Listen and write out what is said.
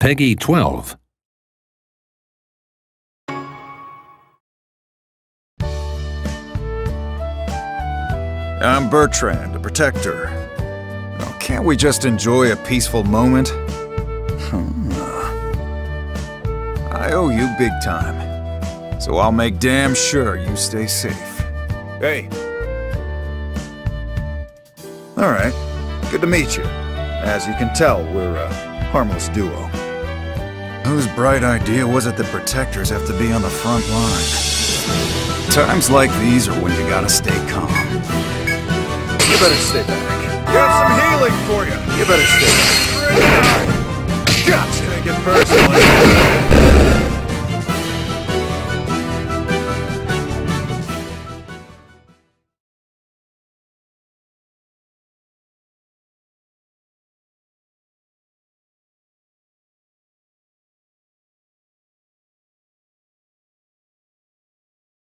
Peggy 12. I'm Bertrand, a protector. Oh, can't we just enjoy a peaceful moment? Hmm. I owe you big time. So I'll make damn sure you stay safe. Hey. Alright. Good to meet you. As you can tell, we're a harmless duo. Whose bright idea was it that protectors have to be on the front line? Times like these are when you gotta stay calm. You better stay back. Got some healing for you. You better stay back. Gotcha. Take it personal.